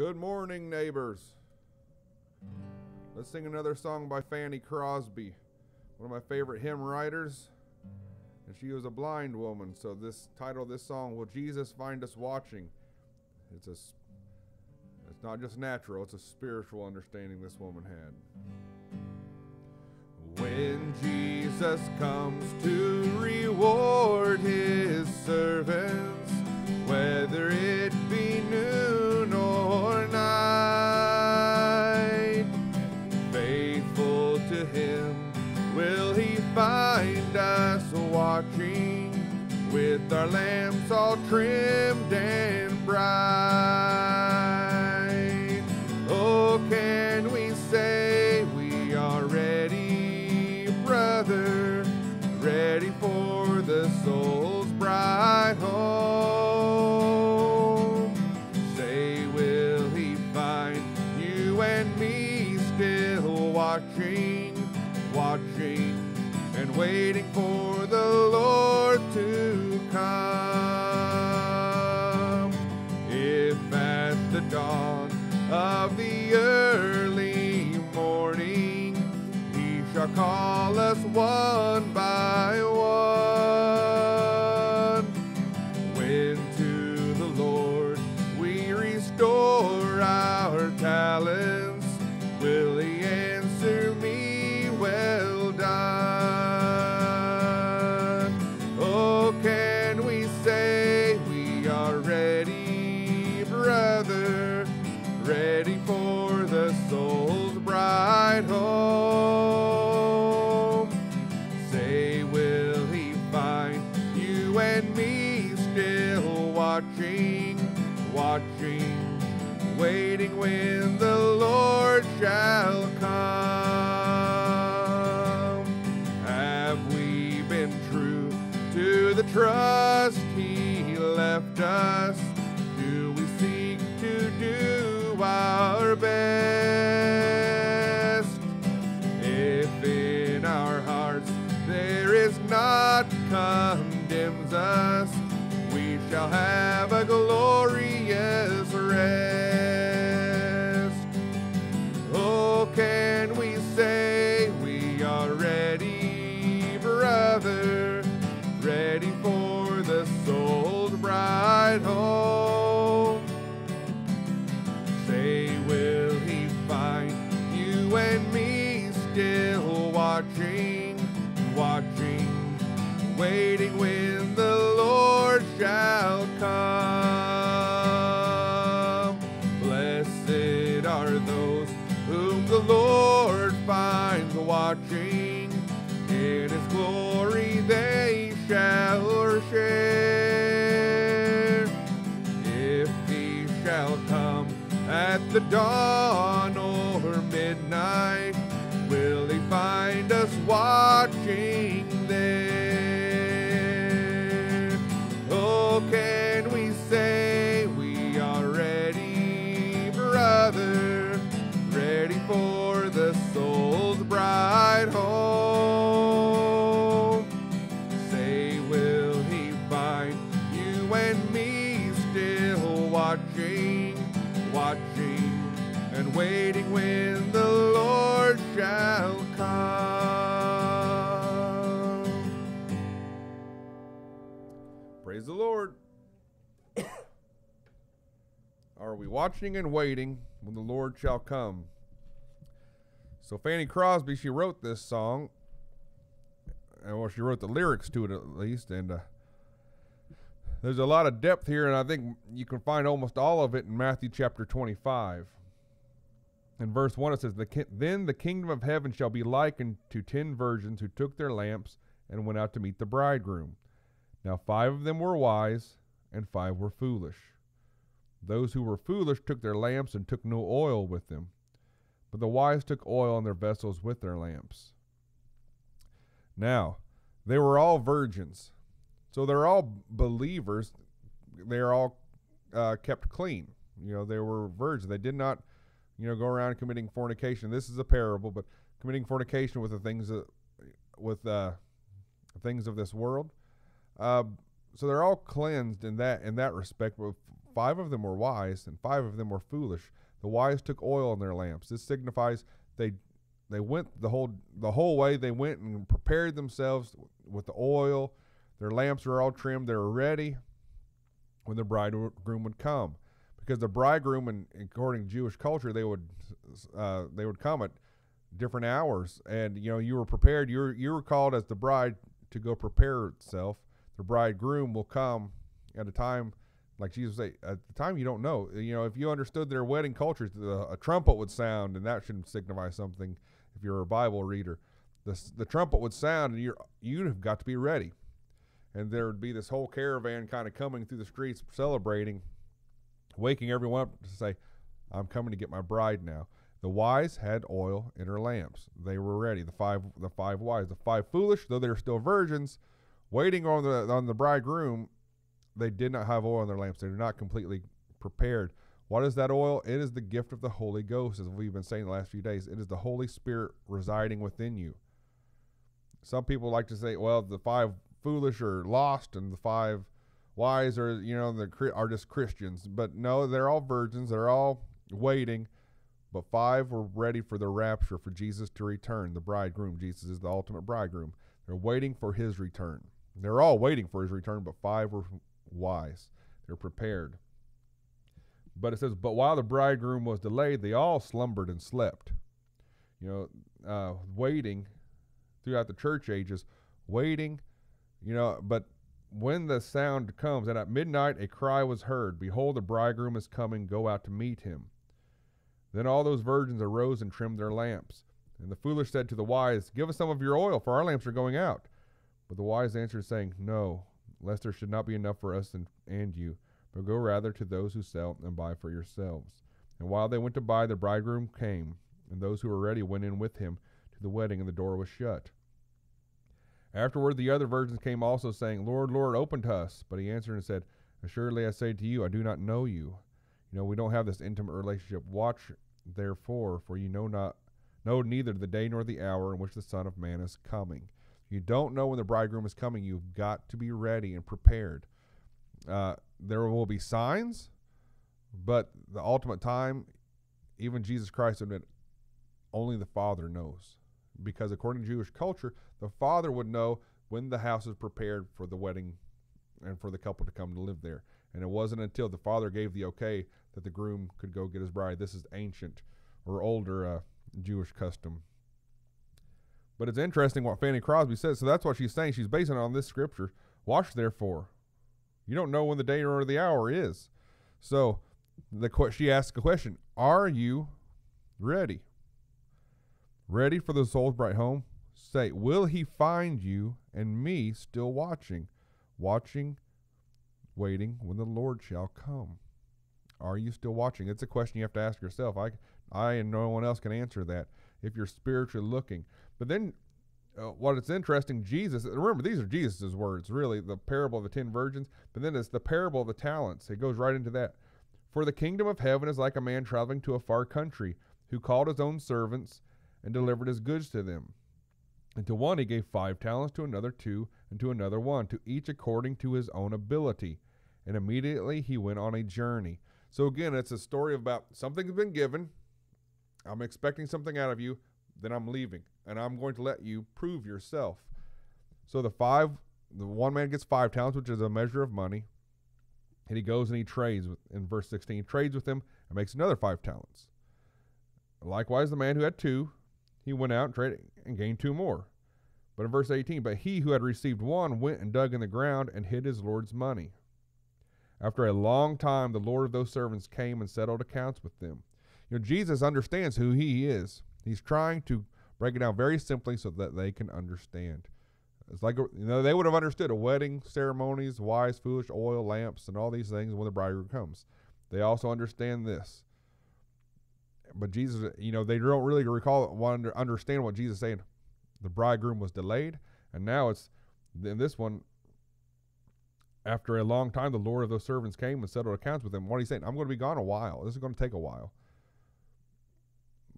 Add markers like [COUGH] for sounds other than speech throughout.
Good morning, neighbors. Let's sing another song by Fanny Crosby, one of my favorite hymn writers. And she was a blind woman, so this title of this song, Will Jesus Find Us Watching? It's a it's not just natural, it's a spiritual understanding this woman had. When Jesus comes to reward his servants, our lamps all trimmed and bright. Oh, can we say we are ready, brother, ready for the soul's bride home? Say, will he find you and me still watching, watching, and waiting for the come? If at the dawn of the early morning he shall call us one waiting when the Lord shall come? Have we been true to the trust he left us? Do we seek to do our best? If in our hearts there is not condemns us, we shall have a glorious the dawn or midnight, will he find us watching there? Oh, can we say we are ready, brother, ready for the soul's bride home? Say, will he find you and me still watching, watching, and waiting when the Lord shall come? Praise the Lord. [COUGHS] Are we watching and waiting when the Lord shall come? So Fanny Crosby, she wrote this song, and well, she wrote the lyrics to it at least, and uh, there's a lot of depth here, and I think you can find almost all of it in Matthew chapter 25. In verse 1, it says, the Then the kingdom of heaven shall be likened to ten virgins who took their lamps and went out to meet the bridegroom. Now five of them were wise, and five were foolish. Those who were foolish took their lamps and took no oil with them, but the wise took oil in their vessels with their lamps. Now, they were all virgins. So they're all believers. They're all uh, kept clean. You know, they were virgins. They did not, you know, go around committing fornication. This is a parable, but committing fornication with the things that, with uh, things of this world. Uh, so they're all cleansed in that in that respect. But five of them were wise, and five of them were foolish. The wise took oil in their lamps. This signifies they they went the whole the whole way. They went and prepared themselves with the oil. Their lamps were all trimmed. They were ready when the bridegroom would come, because the bridegroom, and according to Jewish culture, they would uh, they would come at different hours, and you know you were prepared. You were you were called as the bride to go prepare itself. The bridegroom will come at a time like Jesus say, at the time you don't know. You know, if you understood their wedding cultures, the, a trumpet would sound, and that should signify something. If you're a Bible reader, the the trumpet would sound, and you're you've got to be ready. And there would be this whole caravan kind of coming through the streets, celebrating, waking everyone up to say, "I'm coming to get my bride now." The wise had oil in her lamps; they were ready. The five the five wise, the five foolish, though they're still virgins, waiting on the on the bridegroom they did not have oil in their lamps. They are not completely prepared. What is that oil? It is the gift of the Holy Ghost, as we've been saying the last few days. It is the Holy Spirit residing within you. Some people like to say, well, the five foolish or lost and the five wise are, you know, the are just Christians. But no, they're all virgins. They're all waiting. But five were ready for the rapture, for Jesus to return, the bridegroom. Jesus is the ultimate bridegroom. They're waiting for his return. They're all waiting for his return, but five were wise. They're prepared. But it says, But while the bridegroom was delayed, they all slumbered and slept. You know, uh, waiting throughout the church ages, waiting, you know, but when the sound comes, and at midnight a cry was heard, Behold, the bridegroom is coming, go out to meet him. Then all those virgins arose and trimmed their lamps. And the foolish said to the wise, Give us some of your oil, for our lamps are going out. But the wise answered, saying, No, lest there should not be enough for us and, and you, but go rather to those who sell and buy for yourselves. And while they went to buy, the bridegroom came, and those who were ready went in with him to the wedding, and the door was shut. Afterward, the other virgins came also, saying, Lord, Lord, open to us. But he answered and said, Assuredly I say to you, I do not know you. You know, we don't have this intimate relationship. Watch, therefore, for you know not, know neither the day nor the hour in which the Son of Man is coming. You don't know when the bridegroom is coming. You've got to be ready and prepared. Uh, there will be signs, but the ultimate time, even Jesus Christ admitted, only the Father knows. Because according to Jewish culture, the Father would know when the house is prepared for the wedding and for the couple to come to live there. And it wasn't until the Father gave the okay that the groom could go get his bride. This is ancient or older uh, Jewish custom. But it's interesting what Fanny Crosby says. So that's what she's saying. She's basing it on this scripture. Watch therefore. You don't know when the day or the hour is. So the she asks a question: Are you ready? Ready for the soul's bright home? Say, will he find you and me still watching, watching, waiting when the Lord shall come? Are you still watching? It's a question you have to ask yourself. I, I and no one else can answer that. If you're spiritually looking, but then uh, what it's interesting, Jesus, remember, these are Jesus' words, really, the parable of the ten virgins, but then it's the parable of the talents. It goes right into that. For the kingdom of heaven is like a man traveling to a far country, who called his own servants and delivered his goods to them. And to one he gave five talents, to another two, and to another one, to each according to his own ability. And immediately he went on a journey. So again, it's a story about something's been given. I'm expecting something out of you then I'm leaving, and I'm going to let you prove yourself. So the five, the one man gets five talents, which is a measure of money, and he goes and he trades with, in verse 16, trades with him and makes another five talents. Likewise, the man who had two, he went out and traded and gained two more. But in verse 18, but he who had received one went and dug in the ground and hid his Lord's money. After a long time, the Lord of those servants came and settled accounts with them. You know, Jesus understands who he is. He's trying to break it down very simply so that they can understand. It's like, you know, they would have understood a wedding ceremonies, wise, foolish, oil, lamps, and all these things when the bridegroom comes. They also understand this. But Jesus, you know, they don't really recall, want to understand what Jesus saying. The bridegroom was delayed, and now it's, in this one, after a long time, the Lord of those servants came and settled accounts with them. What he's saying, I'm going to be gone a while. This is going to take a while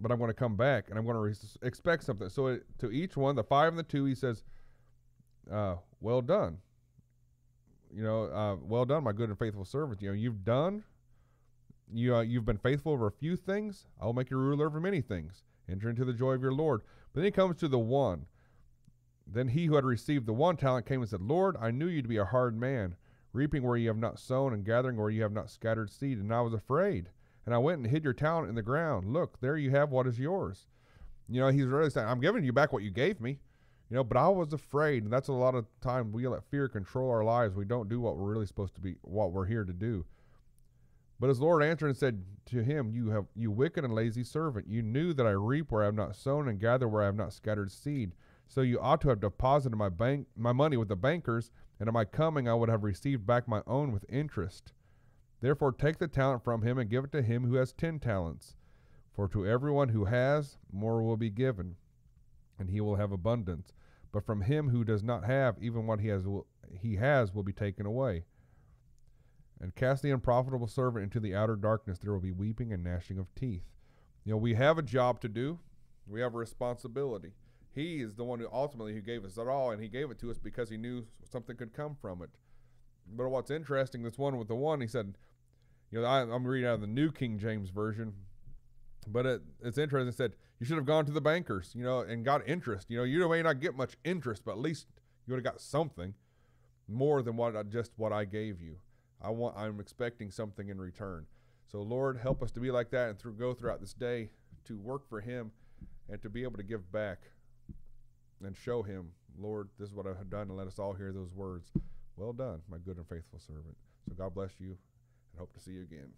but I'm going to come back and I'm going to re- expect something. So it, to each one, the five and the two, he says, uh, "Well done." You know, uh, well done, my good and faithful servant. You know, you've done you uh, you've been faithful over a few things, I will make you ruler over many things. Enter into the joy of your Lord. But then he comes to the one. Then he who had received the one talent came and said, Lord, I knew you to be a hard man, reaping where you have not sown and gathering where you have not scattered seed, and I was afraid. And I went and hid your talent in the ground. Look, there you have what is yours. You know, he's really saying, I'm giving you back what you gave me. You know, but I was afraid, and that's a lot of time we let fear control our lives. We don't do what we're really supposed to be, what we're here to do. But his Lord answered and said to him, You have you wicked and lazy servant, you knew that I reap where I have not sown and gather where I have not scattered seed. So you ought to have deposited my bank my money with the bankers, and at my coming I would have received back my own with interest. Therefore take the talent from him and give it to him who has ten talents. For to everyone who has, more will be given, and he will have abundance. But from him who does not have, even what he has will, he has will be taken away. And cast the unprofitable servant into the outer darkness. There will be weeping and gnashing of teeth. You know, we have a job to do. We have a responsibility. He is the one who ultimately who gave us it all, and he gave it to us because he knew something could come from it. But what's interesting, this one with the one, he said, you know, I, am reading out of the New King James Version, but it, it's interesting. It said, you should have gone to the bankers, you know, and got interest. You know, you may not get much interest, but at least you would have got something more than what I, just what I gave you. I want I'm expecting something in return. So Lord, help us to be like that and through go throughout this day to work for him and to be able to give back and show him, Lord, this is what I have done and let us all hear those words. Well done, my good and faithful servant. So God bless you and hope to see you again.